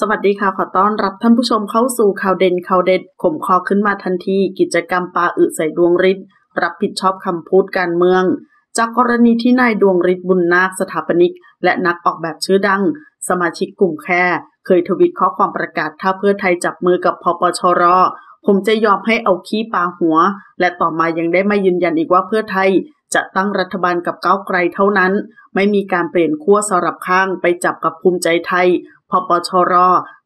สวัสดีค่ะ ขอต้อนรับท่านผู้ชมเข้าสู่ข่าวเด่นข่าวเด็ดข่มคอขึ้นมาทันที กิจกรรมปลาอึใส่ดวงฤทธิ์รับผิดชอบคำพูดการเมือง จากกรณีที่นายดวงฤทธิ์บุญนาคสถาปนิก และนักออกแบบชื่อดัง สมาชิกกลุ่มแค่ เคยทวิตข้อความประกาศถ้าเพื่อไทยจับมือกับพปชรผมจะยอมให้เอาขี้ปลาหัว และต่อมายังได้มายืนยันอีกว่าเพื่อไทย จะตั้งรัฐบาลกับก้าวไกลเท่านั้น ไม่มีการเปลี่ยนขั้วสลับข้างไปจับกับภูมิใจไทย พปชร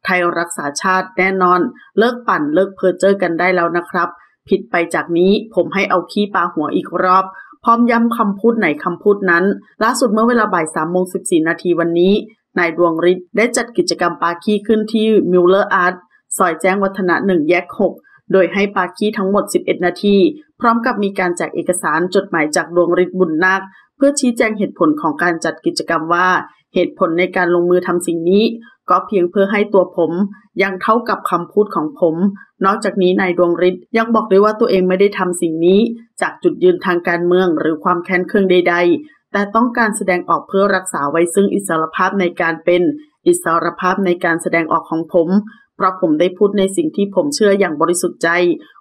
ไทยรักษาชาติแน่นอน เลิกปั่นเลิกเพ้อเจอกันได้แล้วนะครับ ผิดไปจากนี้ผมให้เอาขี้ปาหัวอีกรอบ พร้อมย้ำคำพูดไหนคำพูดนั้น ล่าสุดเมื่อเวลาบ่ายสามโมงสิบสี่นาทีวันนี้ นายดวงฤทธิ์ได้จัดกิจกรรมปาขี้ขึ้นที่มิลเลอร์อาร์ตซอยแจ้งวัฒนะหนึ่งแยกหกโดยให้ปาขี้ทั้งหมด 11 นาที พร้อมกับมีการแจกเอกสารจดหมายจากดวงฤทธิ์บุญนาคเพื่อชี้แจงเหตุผลของการจัดกิจกรรมว่า เหตุผลในการลงมือทำสิ่งนี้ ก็เพียงเพื่อให้ตัวผมยังเท่ากับคำพูดของผม นอกจากนี้นายดวงฤทธิ์ยังบอกด้วยว่าตัวเองไม่ได้ทำสิ่งนี้ จากจุดยืนทางการเมืองหรือความแค้นเคืองใด ๆ แต่ต้องการแสดงออกเพื่อรักษาไว้ซึ่งอิสรภาพในการเป็นอิสรภาพในการแสดงออกของผม เพราะผมได้พูดในสิ่งที่ผมเชื่ออย่างบริสุทธิ์ใจ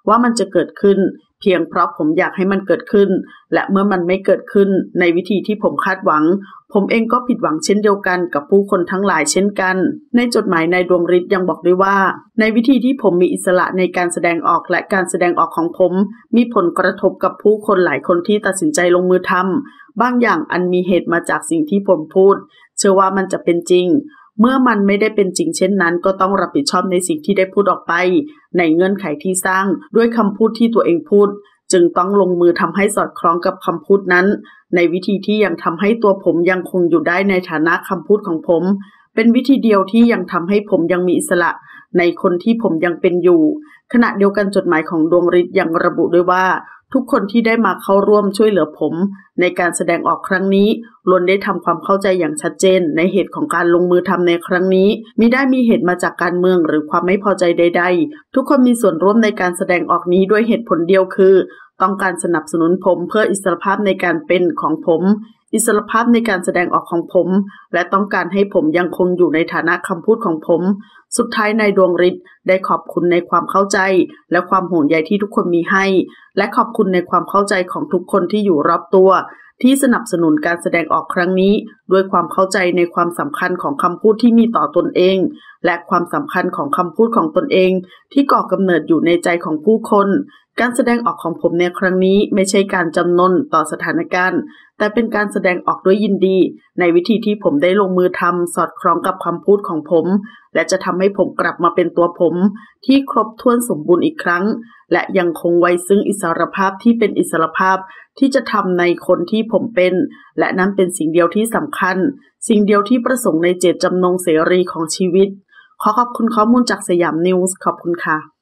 ว่ามันจะเกิดขึ้น เพียงเพราะผมอยากให้มันเกิดขึ้น และเมื่อมันไม่เกิดขึ้นในวิธีที่ผมคาดหวัง ผมเองก็ผิดหวังเช่นเดียวกันกับผู้คนทั้งหลายเช่นกัน ในจดหมายนายดวงฤทธิ์ยังบอกด้วยว่า ในวิธีที่ผมมีอิสระในการแสดงออกและการแสดงออกของผม มีผลกระทบกับผู้คนหลายคนที่ตัดสินใจลงมือทำบางอย่างอันมีเหตุมาจากสิ่งที่ผมพูด เชื่อว่ามันจะเป็นจริง เมื่อมันไม่ได้เป็นจริงเช่นนั้น ก็ต้องรับผิดชอบในสิ่งที่ได้พูดออกไป ในเงื่อนไขที่สร้างด้วยคำพูดที่ตัวเองพูด จึงต้องลงมือทำให้สอดคล้องกับคำพูดนั้น ในวิธีที่ยังทำให้ตัวผมยังคงอยู่ได้ในฐานะคำพูดของผม เป็นวิธีเดียวที่ยังทำให้ผมยังมีอิสระในคนที่ผมยังเป็นอยู่ ขณะเดียวกันจดหมายของดวงฤทธิ์ยังระบุด้วยว่า ทุกคนที่ได้มาเข้าร่วมช่วยเหลือผม ในการแสดงออกครั้งนี้ล้วนได้ทำความเข้าใจอย่างชัดเจน ในเหตุของการลงมือทำในครั้งนี้มิได้มีเหตุมาจากการเมืองหรือความไม่พอใจใด ๆ ทุกคนมีส่วนร่วมในการแสดงออกนี้ด้วยเหตุผลเดียวคือ ต้องการสนับสนุนผมเพื่ออิสรภาพในการเป็นของผม อิสรภาพในการแสดงออกของผม และต้องการให้ผมยังคงอยู่ในฐานะคำพูดของผม สุดท้ายนายดวงฤทธิ์ได้ขอบคุณในความเข้าใจ และความห่วงใยที่ทุกคนมีให้ และขอบคุณในความเข้าใจของทุกคนที่อยู่รอบตัว ที่สนับสนุนการแสดงออกครั้งนี้ ด้วยความเข้าใจในความสำคัญของคำพูดที่มีต่อตนเอง และความสำคัญของคำพูดของตนเอง ที่ก่อกำเนิดอยู่ในใจของผู้คนการแสดงออกของผมในครั้งนี้ไม่ใช่การจำนนต่อสถานการณ์ แต่เป็นการแสดงออกด้วยยินดี ในวิธีที่ผมได้ลงมือทำสอดคล้องกับคำพูดของผม และจะทำให้ผมกลับมาเป็นตัวผม ที่ครบถ้วนสมบูรณ์อีกครั้ง และยังคงไว้ซึ่งอิสรภาพที่เป็นอิสรภาพที่จะทำในคนที่ผมเป็น และนั้นเป็นสิ่งเดียวที่สำคัญ สิ่งเดียวที่ประสงค์ในเจตจำนงเสรีของชีวิต ขอขอบคุณข้อมูลจากสยามนิวส์ขอบคุณค่ะ